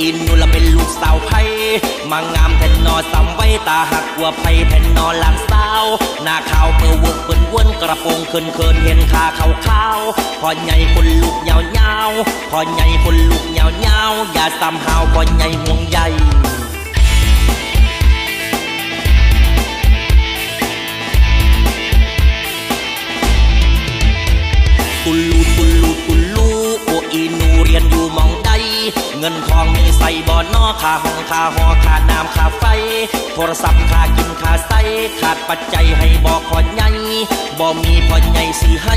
อินนูละเป็นลูกสาวไพ่มางามแทนนอสำไว้ตาหักว่าไพ่แทนนอหลานสาว หน้าขาวเมื่อวกเปิ้นวนกระโปรงเคินเคินเห็นขาขาวขาวพอใหญ่คนลูกยาวยาวพอใหญ่คนลูกยาวยาวอย่าซ้ำหาวพอใหญ่ห่วงใยตุลูตุลูตุลูโออีนูเรียนอยู่ม เงินทองมีใส่บ่อนอค่าห้องค่าหอค่าน้ำค่าไฟ โทรศัพท์ค่ากินค่าใส่ขาดปัจจัยให้บอกพ่อใหญ่บ่มีพ่อใหญ่สิให้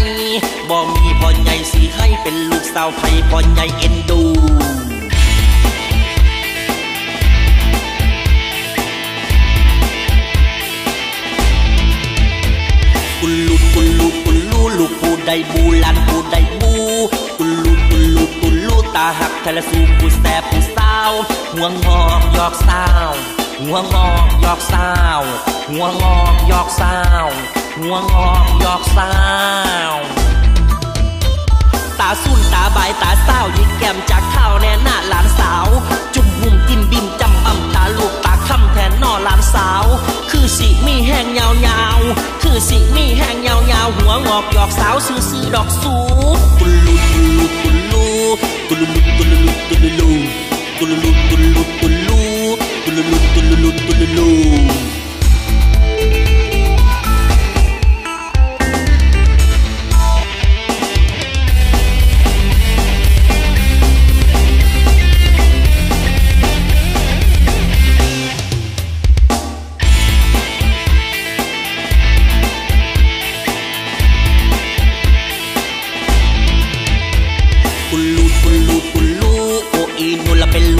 บ่มีพ่อใหญ่สิให้เป็นลูกสาวไผพ่อใหญ่เอ็นดูกุลูกุลูกุลูลูกผู้ใดบูลันผู้ใดบูกุล ตาหักทะละสูผู้แสบผู้สาวหัวงอกยอกสาวหัวงอกยอกสาวหัวงอกยอกสาวหัวงอกยอกสาวตาสุนตาบายตาเศร้ายิกแก้มจากข้าวแน่หน้าหลานสาว จุ่มหุ่มกินบินจำอ่ำตาลูกตาคำแทนนอหลานสาว คือสิมีแห้งยาวยาวคือสิมีแห้งยาวยาวหัวงอกหยอกสาวซื้อซื้อดอกสูกุลู Tululu, tululu, tululu Tululu, tululu, tululu Tululu, tululu, tululu tululu.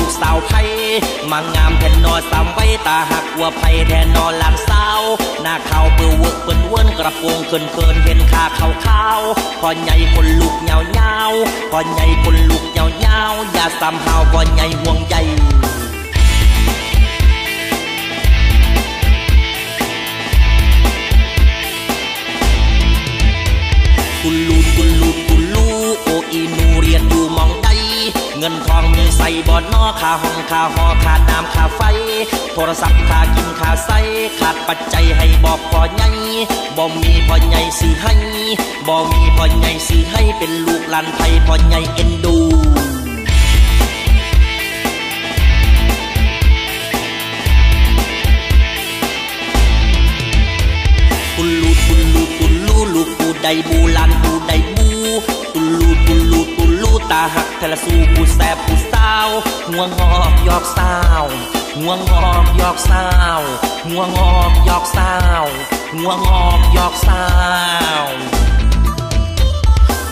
กสาวไพมางามแทนนอสามไว้ตาหักว่าไพ่แทนนอหลานสาวหน้าขาวเปื้อเวิร์กเปิ้นเวินกระโปรงเคินเคินเห็นขาขาวขาวพอใหญ่คนลูกยาวยาวพอใหญ่คนลูกยาวยาวอย่าซ้ำหาวพอใหญ่ห่วงใยกุลูกุลูกุลูโออีนูเรียนอยู่มอง เงินทองมีใส่บ่อนอค่าห้องค่าหอค่าน้ำค่าไฟ โทรศัพท์ค่ากินค่าใส่ขาดปัจจัยให้บอกพ่อใหญ่บ่มีพ่อใหญ่สิให้บ่มีพ่อใหญ่สิให้เป็นลูกหลานไทยพ่อใหญ่เอ็นดูกุลูกุลูกุลูลูกผู้ใดบูลันผู้ใดบูกุลูกุลูกุลู ตาหักทะละสูผู้แสบผู้สาวหัวงอกยอกสาวหัวงอกยอกสาวหัวงอกยอกสาวหัวงอกยอกสาว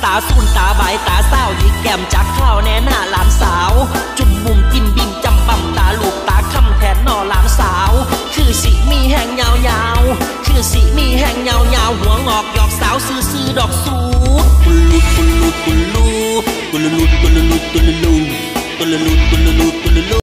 ตาสุ่นตาใบตาเศร้ายิกแก้มจากข้าวแน่หน้าหลานสาว จุ่มมุมกินบินจำปั๊มตาลูกตาคำแทนนอหลานสาว คือสิมีแห้งยาวยาวคือสิมีแห้งยาวยาวหัวงอกหยอกสาวซื้อซื้อดอกสู tululu tululu tululu tululu tululu tululu